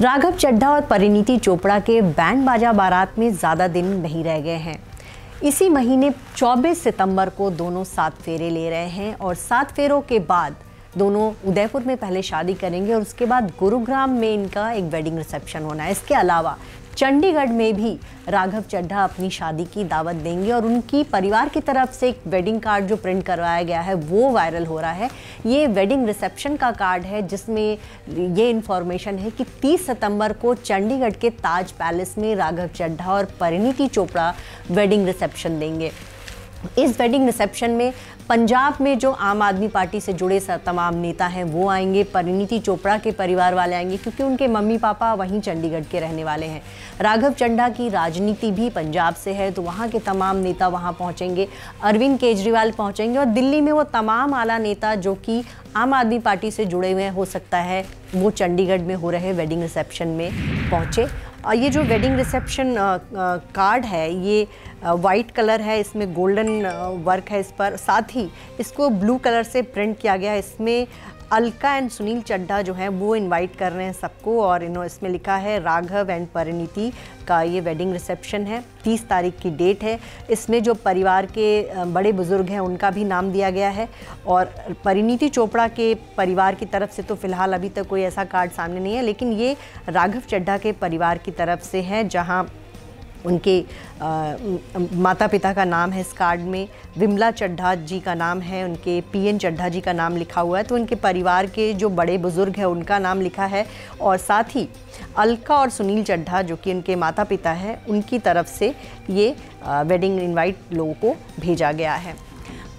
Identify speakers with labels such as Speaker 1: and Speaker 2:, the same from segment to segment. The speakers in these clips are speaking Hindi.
Speaker 1: राघव चड्ढा और परिणीति चोपड़ा के बैंड बाजा बारात में ज़्यादा दिन नहीं रह गए हैं। इसी महीने 24 सितंबर को दोनों सात फेरे ले रहे हैं और सात फेरों के बाद दोनों उदयपुर में पहले शादी करेंगे और उसके बाद गुरुग्राम में इनका एक वेडिंग रिसेप्शन होना है। इसके अलावा चंडीगढ़ में भी राघव चड्ढा अपनी शादी की दावत देंगे और उनकी परिवार की तरफ़ से एक वेडिंग कार्ड जो प्रिंट करवाया गया है, वो वायरल हो रहा है। ये वेडिंग रिसेप्शन का कार्ड है, जिसमें ये इन्फॉर्मेशन है कि 30 सितंबर को चंडीगढ़ के ताज पैलेस में राघव चड्ढा और परिणीति चोपड़ा वेडिंग रिसेप्शन देंगे। इस वेडिंग रिसेप्शन में पंजाब में जो आम आदमी पार्टी से जुड़े तमाम नेता हैं, वो आएँगे, परिणीति चोपड़ा के परिवार वाले आएँगे, क्योंकि उनके मम्मी पापा वहीं चंडीगढ़ के रहने वाले हैं। राघव चंडा की राजनीति भी पंजाब से है तो वहाँ के तमाम नेता वहाँ पहुँचेंगे, अरविंद केजरीवाल पहुँचेंगे, और दिल्ली में वो तमाम आला नेता जो कि आम आदमी पार्टी से जुड़े हुए हो सकता है वो चंडीगढ़ में हो रहे वेडिंग रिसेप्शन में पहुँचे। और ये जो वेडिंग रिसेप्शन कार्ड है, ये वाइट कलर है, इसमें गोल्डन वर्क है इस पर। साथ ही इसको ब्लू कलर से प्रिंट किया गया है। इसमें अलका एंड सुनील चड्ढा जो हैं, वो इनवाइट कर रहे हैं सबको और इन्होंने इसमें लिखा है, राघव एंड परिणीति का ये वेडिंग रिसेप्शन है। 30 तारीख की डेट है। इसमें जो परिवार के बड़े बुज़ुर्ग हैं, उनका भी नाम दिया गया है और परिणीति चोपड़ा के परिवार की तरफ़ से तो फ़िलहाल अभी तक कोई ऐसा कार्ड सामने नहीं है, लेकिन ये राघव चड्ढा के परिवार की तरफ़ से है, जहाँ उनके माता पिता का नाम है इस कार्ड में। विमला चड्ढा जी का नाम है, उनके पीएन चड्ढा जी का नाम लिखा हुआ है। तो उनके परिवार के जो बड़े बुज़ुर्ग हैं, उनका नाम लिखा है। और साथ ही अलका और सुनील चड्ढा, जो कि उनके माता पिता हैं, उनकी तरफ़ से ये वेडिंग इनवाइट लोगों को भेजा गया है।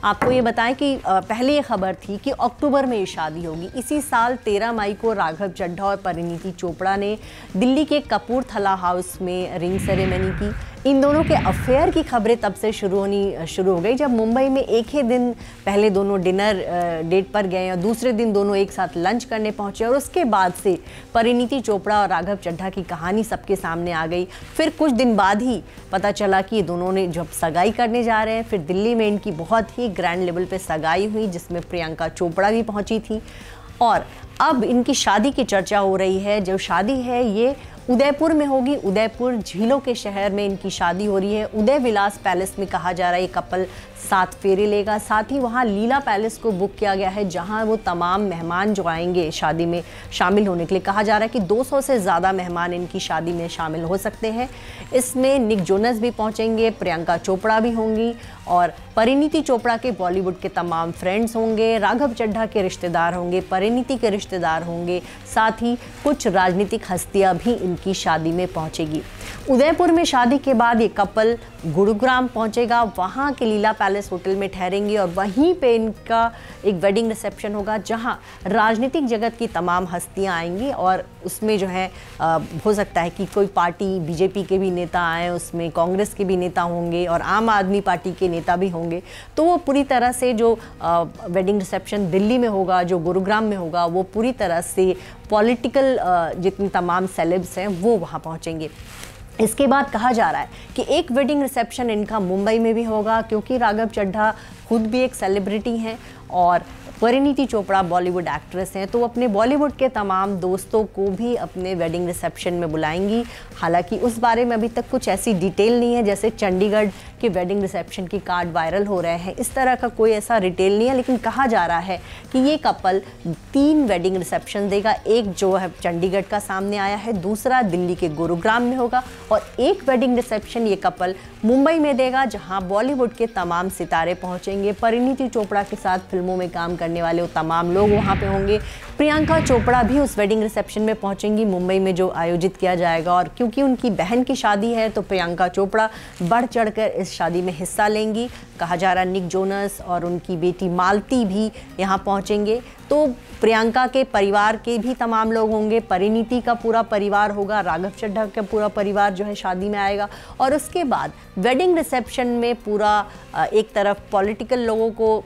Speaker 1: आपको ये बताएँ कि पहले ये खबर थी कि अक्टूबर में ये शादी होगी। इसी साल 13 मई को राघव चड्ढा और परिणीति चोपड़ा ने दिल्ली के कपूरथला हाउस में रिंग सेरेमनी की। इन दोनों के अफेयर की खबरें तब से शुरू होनी, शुरू हो गई जब मुंबई में एक ही दिन पहले दोनों डिनर डेट पर गए और दूसरे दिन दोनों एक साथ लंच करने पहुँचे और उसके बाद से परिणीति चोपड़ा और राघव चड्ढा की कहानी सबके सामने आ गई। फिर कुछ दिन बाद ही पता चला कि दोनों ने जब सगाई करने जा रहे हैं, फिर दिल्ली में इनकी बहुत ही ग्रैंड लेवल पर सगाई हुई, जिसमें प्रियंका चोपड़ा भी पहुँची थी। और अब इनकी शादी की चर्चा हो रही है, जो शादी है ये उदयपुर में होगी। उदयपुर झीलों के शहर में इनकी शादी हो रही है। उदय विलास पैलेस में कहा जा रहा है, ये कपल सात फेरे लेगा। साथ ही वहाँ लीला पैलेस को बुक किया गया है, जहाँ वो तमाम मेहमान जो आएँगे शादी में शामिल होने के लिए कहा जा रहा है कि 200 से ज़्यादा मेहमान इनकी शादी में शामिल हो सकते हैं। इसमें निक जोनस भी पहुँचेंगे, प्रियंका चोपड़ा भी होंगी और परिणीति चोपड़ा के बॉलीवुड के तमाम फ्रेंड्स होंगे, राघव चड्ढा के रिश्तेदार होंगे, परिणीति के रिश्तेदार होंगे। साथ ही कुछ राजनीतिक हस्तियाँ भी इनकी शादी में पहुँचेगी। उदयपुर में शादी के बाद ये कपल गुरुग्राम पहुंचेगा। वहाँ के लीला पैलेस होटल में ठहरेंगे और वहीं पे इनका एक वेडिंग रिसेप्शन होगा जहाँ राजनीतिक जगत की तमाम हस्तियाँ आएँगी और उसमें जो है आ, हो सकता है कि कोई पार्टी बीजेपी के भी नेता आए उसमें कांग्रेस के भी नेता होंगे और आम आदमी पार्टी के नेता भी होंगे। तो वो पूरी तरह से जो आ, वेडिंग रिसेप्शन दिल्ली में होगा जो गुरुग्राम में होगा वो पूरी तरह से पॉलिटिकल जितनी तमाम सेलेब्स हैं वो वहाँ पहुँचेंगे। इसके बाद कहा जा रहा है कि एक वेडिंग रिसेप्शन इनका मुंबई में भी होगा, क्योंकि राघव चड्ढा खुद भी एक सेलिब्रिटी हैं और परिणीति चोपड़ा बॉलीवुड एक्ट्रेस हैं तो अपने बॉलीवुड के तमाम दोस्तों को भी अपने वेडिंग रिसेप्शन में बुलाएँगी। हालाँकि उस बारे में अभी तक कुछ ऐसी डिटेल नहीं है, जैसे चंडीगढ़ के वेडिंग रिसेप्शन की कार्ड वायरल हो रहे हैं। इस तरह का कोई ऐसा डिटेल नहीं है, लेकिन कहा जा रहा है कि ये कपल तीन वेडिंग रिसेप्शन देगा। एक जो है चंडीगढ़ का सामने आया है, दूसरा दिल्ली के गुरुग्राम में होगा, और एक वेडिंग रिसेप्शन ये कपल मुंबई में देगा, जहाँ बॉलीवुड के तमाम सितारे पहुँचेंगे। परिणीति चोपड़ा के साथ फ़िल्मों में काम कर करने वाले वो तमाम लोग वहाँ पे होंगे। प्रियंका चोपड़ा भी उस वेडिंग रिसेप्शन में पहुँचेंगी, मुंबई में जो आयोजित किया जाएगा। और क्योंकि उनकी बहन की शादी है तो प्रियंका चोपड़ा बढ़ चढ़ इस शादी में हिस्सा लेंगी। कहा जा रहा निक जोनस और उनकी बेटी मालती भी यहाँ पहुँचेंगे। तो प्रियंका के परिवार के भी तमाम लोग होंगे, परिणीति का पूरा परिवार होगा, राघव चड्ढा का पूरा परिवार जो है शादी में आएगा। और उसके बाद वेडिंग रिसेप्शन में पूरा एक तरफ़ पॉलिटिकल लोगों को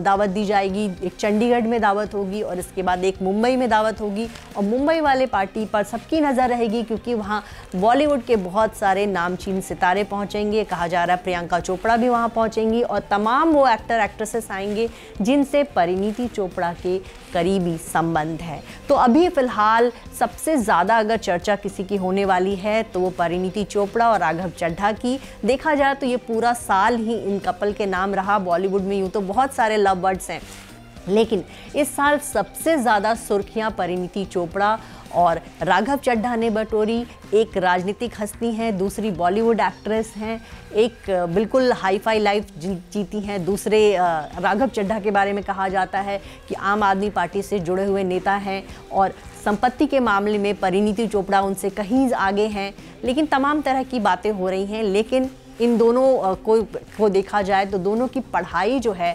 Speaker 1: दावत दी जाएगी, एक चंडीगढ़ में दावत होगी और इसके बाद एक मुंबई में दावत होगी। और मुंबई वाले पार्टी पर सबकी नज़र रहेगी क्योंकि वहाँ बॉलीवुड के बहुत सारे नामचीन सितारे पहुँचेंगे। कहा जा रहा है प्रियंका चोपड़ा भी वहाँ पहुँचेंगी। आएँगी और तमाम वो एक्टर एक्ट्रेसेस आएँगे जिनसे परिणीति चोपड़ा के करीबी संबंध है। तो अभी फ़िलहाल सबसे ज़्यादा अगर चर्चा किसी की होने वाली है तो वो परिणीति चोपड़ा और राघव चड्ढा की। देखा जाए तो ये पूरा साल ही इन कपल के नाम रहा। बॉलीवुड में यूँ तो बहुत सारे लव बर्ड्स हैं। लेकिन इस साल सबसे ज़्यादा सुर्खियाँ परिणीति चोपड़ा और राघव चड्ढा ने बटोरी। एक राजनीतिक हस्ती हैं, दूसरी बॉलीवुड एक्ट्रेस हैं, एक बिल्कुल हाई फाई लाइफ जीती हैं। दूसरे राघव चड्ढा के बारे में कहा जाता है कि आम आदमी पार्टी से जुड़े हुए नेता हैं और संपत्ति के मामले में परिणीति चोपड़ा उनसे कहीं आगे हैं। लेकिन तमाम तरह की बातें हो रही हैं, लेकिन इन दोनों को को देखा जाए तो दोनों की पढ़ाई जो है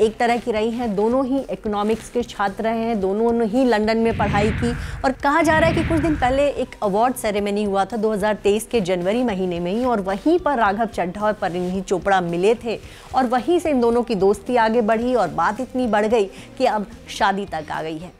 Speaker 1: एक तरह की रही है। दोनों ही इकोनॉमिक्स के छात्र रहे हैं, दोनों ही लंदन में पढ़ाई की। और कहा जा रहा है कि कुछ दिन पहले एक अवार्ड सेरेमनी हुआ था 2023 के जनवरी महीने में ही, और वहीं पर राघव चड्ढा और परिणीति चोपड़ा मिले थे। और वहीं से इन दोनों की दोस्ती आगे बढ़ी और बात इतनी बढ़ गई कि अब शादी तक आ गई है।